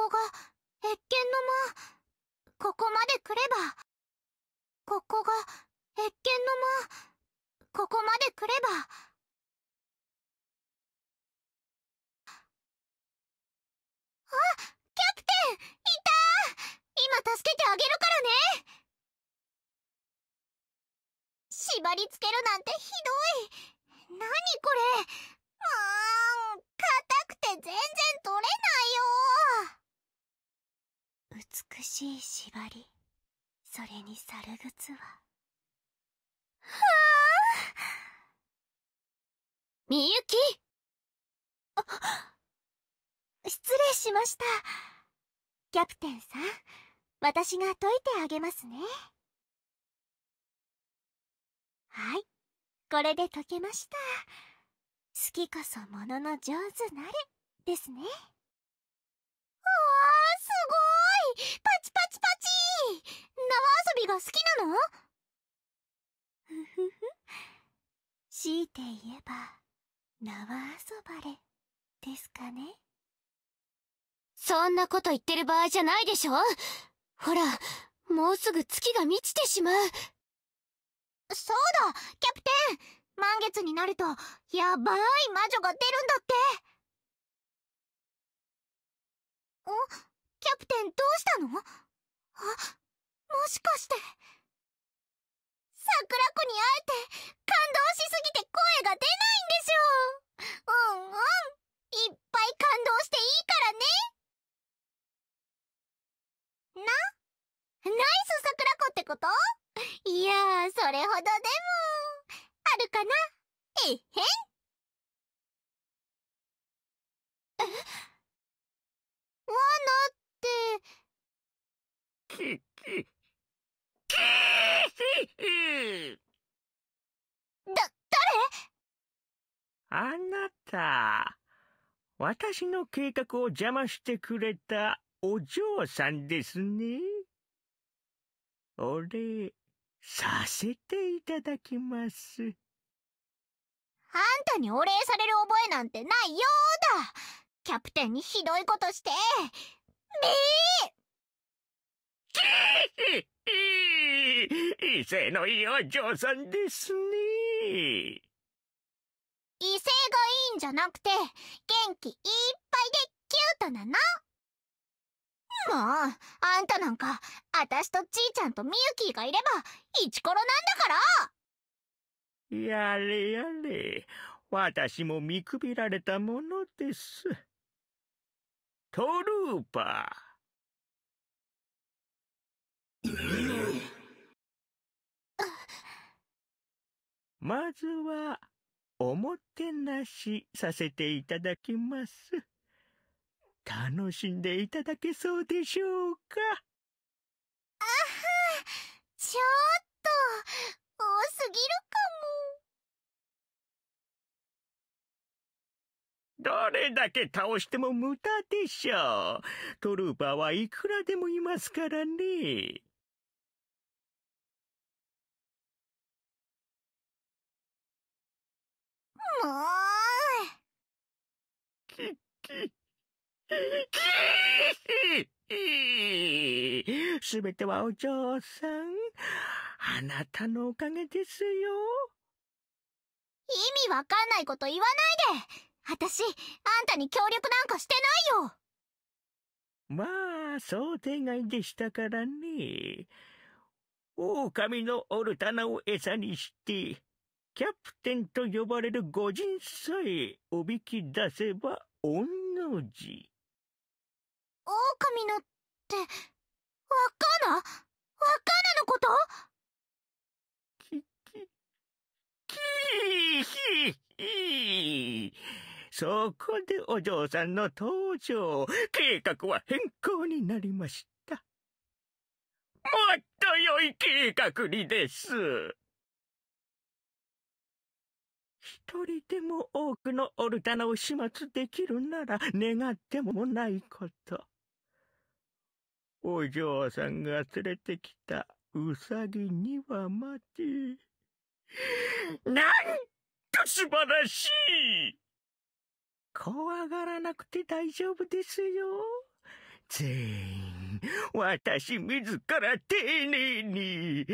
こが、越見の間。ここまで来れば。ここが、越見の間。ここまで来れば。あ、キャプテンいた今助けてあげるからね縛り付けるなんてひどい。なにこれ。もう、硬くて全然取れないよ。美しい縛り。それに猿靴は。はあみゆき失礼しました。キャプテンさん、私が解いてあげますね。はい、これで解けました。好きこそものの上手なれ、ですね。うわー、すごい縄遊びが好きなの？ふふふ。強いて言えば、縄遊ばれ、ですかね？そんなこと言ってる場合じゃないでしょ？ほら、もうすぐ月が満ちてしまう。そうだキャプテン満月になると、やばい魔女が出るんだっておキャプテンどうしたの？あ、もしかして。桜子に会えて、感動しすぎて声が出ないんでしょううんうん。いっぱい感動していいからね。な？ナイス桜子ってこと？いやー、それほどでも、あるかな？えへんえ罠って、き、き、きだ、誰あなた、私の計画を邪魔してくれたお嬢さんですね。お礼、させていただきます。あんたにお礼される覚えなんてないようだキャプテンにひどいことして、めー 威勢のいいお嬢さんですね。威勢がいいんじゃなくて、元気いっぱいでキュートなの。もう、あんたなんか、あたしとちーちゃんとみゆきがいれば、イチコロなんだからやれやれ、私も見くびられたものです。トルーパー。まずは、おもてなしさせていただきます。楽しんでいただけそうでしょうか？あはちょっと多すぎるかも。どれだけ倒しても無駄でしょう。トルーパーはいくらでもいますからねもうききすべてはお嬢さん。あなたのおかげですよ。意味わかんないこと言わないで。あたし、あんたに協力なんかしてないよ。まあ、想定外でしたからね。狼のオルタナを餌にして、キャプテンと呼ばれる御人さえおびき出せば御の字。狼のって、わかな？わかなのこと？き、き、きひそこでお嬢さんの登場。計画は変更になりました。もっと良い計画にです。一人でも多くのオルタナを始末できるなら願ってもないこと。お嬢さんが連れてきたウサギにはまて。なんと素晴らしい怖がらなくて大丈夫ですよ。全員、私自ら丁寧に、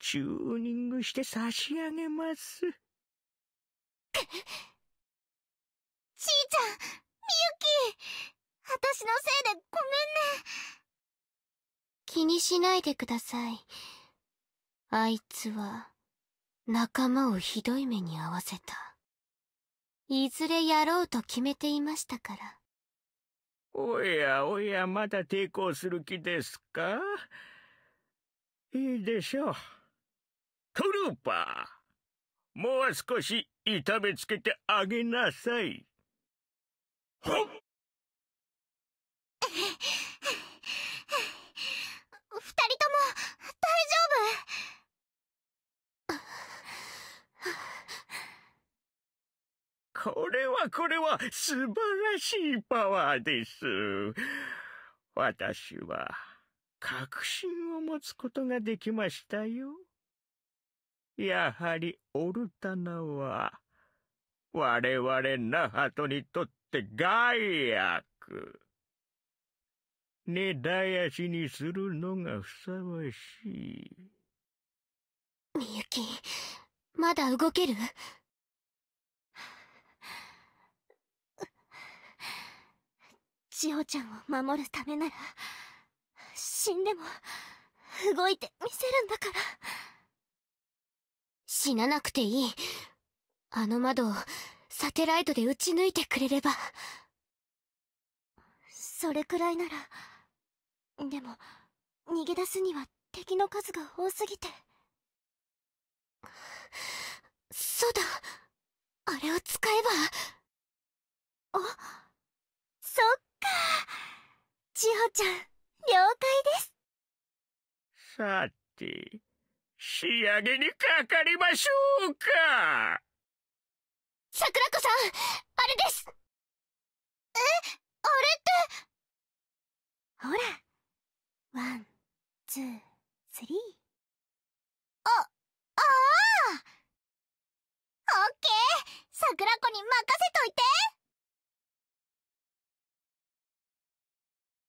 チューニングして差し上げます。ちーちゃん、みちゃんみゆき、私のせいでごめんね。気にしないでください。あいつは、仲間をひどい目に遭わせた。いずれやろうと決めていましたから。おやおや、まだ抵抗する気ですか？いいでしょう。トルーパー、もう少し痛めつけてあげなさい。これはこれは素晴らしいパワーです。私は確信を持つことができましたよ。やはりオルタナは我々ナハトにとっって害悪。根絶やしにするのがふさわしい。みゆき、まだ動ける？千代ちゃんを守るためなら、死んでも、動いてみせるんだから。死ななくていい。あの窓をサテライトで撃ち抜いてくれれば。それくらいなら、でも、逃げ出すには敵の数が多すぎて。そうだ。あれを使えば。あ、そっか。千穂ちゃん、了解です。さて、仕上げにかかりましょうか。桜子さん、あれです。え、あれって。ほら、ワン、ツー、スリー。あ、ああオッケー桜子に任せといて